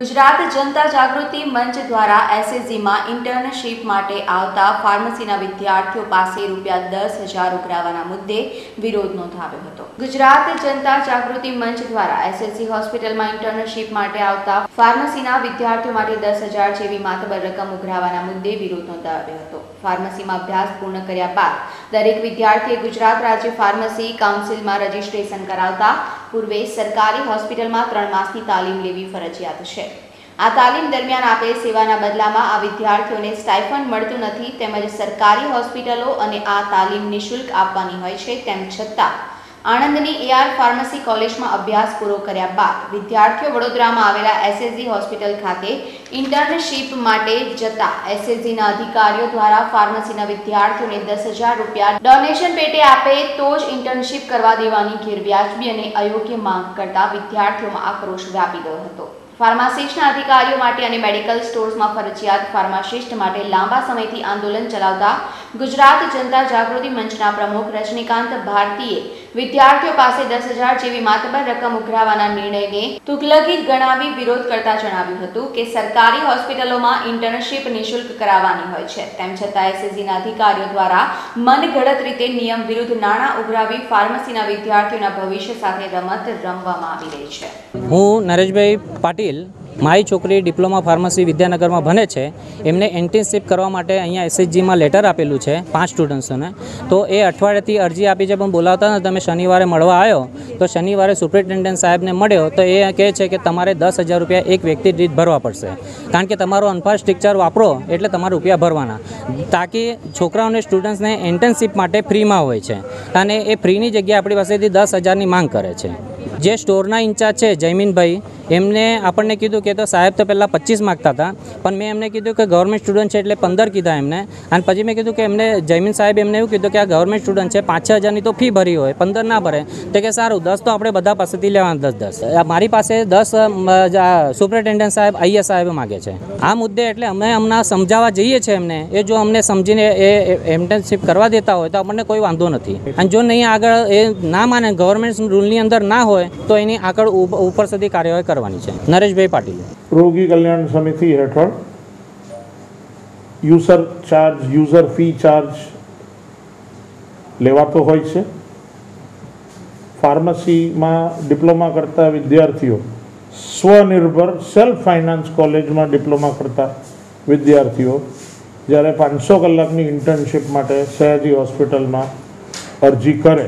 ગુજરાત જનતા જાગૃતિ મંચ દ્વારા એસએસજીમાં ઇન્ટર્નશીપ માટે આવતા ફાર્મસીના વિદ્યાર્થીઓ પાસે રૂપિયા દસ હજાર ઉઘરાવવાના મુદ્દે વિરોધ નોંધાવ્યો હતો. ગુજરાત જનતા જાગૃતિ મંચ દ્વારા એસએસજી હોસ્પિટલમાં ઇન્ટર્નશીપ માટે આવતા ફાર્મસીના વિદ્યાર્થીઓ માટે દસ હજાર જેવી માતબર રકમ ઉઘરાવવાના મુદ્દે વિરોધ નોંધાવ્યો હતો. ફાર્મસીમાં અભ્યાસ પૂર્ણ કર્યા બાદ દરેક વિદ્યાર્થીએ ગુજરાત રાજ્ય ફાર્મસી કાઉન્સિલમાં રજીસ્ટ્રેશન કરાવતા પૂર્વે સરકારી હોસ્પિટલમાં ત્રણ માસની તાલીમ લેવી ફરજિયાત છે. આ તાલીમ દરમિયાન આપેલ સેવાના બદલામાં આ વિદ્યાર્થીઓને સ્ટાઇફન્ડ મળતું નથી તેમજ સરકારી હોસ્પિટલો અને આ તાલીમ નિઃશુલ્ક આપવાની હોય છે તેમ છતાં આણંદની એઆર ફાર્મસી કોલેજમાં અભ્યાસ પૂરો કર્યા બાદ વિદ્યાર્થીઓ વડોદરામાં આવેલા એસએસજી હોસ્પિટલ ખાતે ઇન્ટર્નશીપ માટે જતા એસએસજીના અધિકારીઓ દ્વારા ફાર્મસીના વિદ્યાર્થીઓને દસ રૂપિયા ડોનેશન પેટે આપે તો જ ઇન્ટર્નશીપ કરવા દેવાની ગેરવ્યાજબી અને અયોગ્ય માંગ કરતા વિદ્યાર્થીઓમાં આક્રોશ વ્યાપી ગયો હતો. ફાર્માસિસ્ટના અધિકારીઓ માટે અને મેડિકલ સ્ટોર્સમાં ફરજિયાત ફાર્માસિસ્ટ માટે લાંબા સમયથી આંદોલન ચલાવતા ગુજરાત જનતા જાગૃતિ મંચના પ્રમુખ રજનીકાંત ભારતીએ વિદ્યાર્થીઓ પાસે દસ હજાર જેવી માતબર રકમ ઉઘરાવાના નિર્ણયને તુગલકી ગણાવી વિરોધ કરતા જણાવ્યું હતું કે સરકારી હોસ્પિટલોમાં ઇન્ટર્નશીપ નિઃશુલ્ક કરાવવાની હોય છે. તેમ છતાં એસએસજીના અધિકારીઓ દ્વારા મનગઢત રીતે નિયમ વિરુદ્ધ નાણાં ઉઘરાવી ફાર્મસીના વિદ્યાર્થીઓના ભવિષ્ય સાથે રમત રમવામાં આવી રહી છે. હું નરેશભાઈ પાટીલ મારી છોકરી ડિપ્લોમા ફાર્મસી વિદ્યાનગરમાં ભણે છે. એમને ઇન્ટર્નશીપ કરવા માટે અહીંયા એસએચજીમાં લેટર આપેલું છે પાંચ સ્ટુડન્ટ્સોને તો એ અઠવાડિયાથી અરજી આપી છે, પણ બોલાવતા ને તમે શનિવારે મળવા આવ્યો, તો શનિવારે સુપ્રિન્ટેન્ડન્ટ સાહેબને મળ્યો, તો એ કહે છે કે તમારે દસ હજાર રૂપિયા એક વ્યક્તિ દીઠ ભરવા પડશે. કારણ કે તમારો અનફાસ્ટ સ્ટ્રક્ચર વાપરો, એટલે તમારે રૂપિયા ભરવાના. તાકી છોકરાઓને સ્ટુડન્ટ્સને ઇન્ટર્નશીપ માટે ફ્રીમાં હોય છે. અને એ ફ્રીની જગ્યાએ આપણી પાસેથી દસ હજારની માંગ કરે છે. જે સ્ટોરના ઇન્ચાર્જ છે, જયમીનભાઈ એમને આપણને કીધું કે તો સાહેબ તો પહેલાં પચીસ માગતા હતા પણ મેં એમને કીધું કે ગવર્મેન્ટ સ્ટુડન્ટ છે એટલે પંદર કીધા એમને. અને પછી મેં કીધું કે એમને, જયમીન સાહેબ એમને એવું કીધું કે આ ગવર્મેન્ટ સ્ટુડન્ટ છે પાંચ છ હજારની તો ફી ભરી હોય, પંદર ના ભરે. તો કે સારું, દસ તો આપણે બધા પાસેથી લેવાના, દસ દસ. મારી પાસે દસ સુપરિન્ટેન્ડન્ટ સાહેબ આઈએસ સાહેબ માગે છે. આ મુદ્દે એટલે અમે હમણાં સમજાવવા જઈએ છીએ એમને, એ જો અમને સમજીને એ ઇન્ટર્નશીપ કરવા દેતા હોય તો આપણને કોઈ વાંધો નથી. અને જો નહીં આગળ એ ના માને ગવર્મેન્ટ રૂલની અંદર ના હોય, તો એની આગળ ઉપ- ઉપર સુધી કાર્યવાહી કરવાની છે. નરેશભાઈ પાટીલ. રોગી કલ્યાણ સમિતિ હેઠળ user charge, user fee charge લેવાતો હોય છે. ફાર્મસીમાં ડિપ્લોમા કરતા વિદ્યાર્થીઓ સ્વનિર્ભર સેલ્ફ ફાઇનાન્સ કોલેજમાં ડિપ્લોમા કરતા વિદ્યાર્થીઓ જ્યારે પાંચસો કલાકની ઇન્ટર્નશીપ માટે સયાજી હોસ્પિટલમાં અરજી કરે,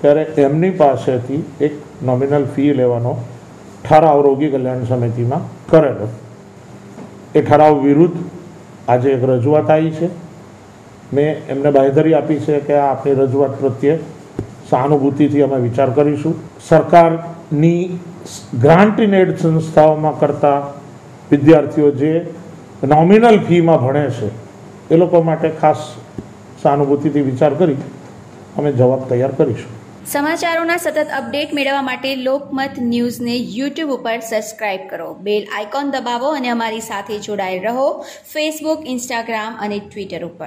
ત્યારે એમની પાસેથી એક નોમિનલ ફી લેવાનો ઠરાવ રોગી કલ્યાણ સમિતિમાં કરેલો. એ ઠરાવ વિરુદ્ધ આજે એક રજૂઆત આવી છે. મેં એમને બાંયધરી આપી છે કે આ આપણી રજૂઆત પ્રત્યે સહાનુભૂતિથી અમે વિચાર કરીશું. સરકારની ગ્રાન્ટ ઇન એડ સંસ્થાઓમાં કરતા વિદ્યાર્થીઓ જે નોમિનલ ફીમાં ભણે છે, એ લોકો માટે ખાસ સહાનુભૂતિથી વિચાર કરી અમે જવાબ તૈયાર કરીશું. સમાચારોના સતત અપડેટ મેળવવા માટે લોકમત ન્યૂઝને યુટ્યુબ ઉપર સબસ્ક્રાઇબ કરો. બેલ આઇકોન દબાવો અને અમારી સાથે જોડાયેલ રહો. ફેસબુક ઇન્સ્ટાગ્રામ અને ટ્વિટર ઉપર.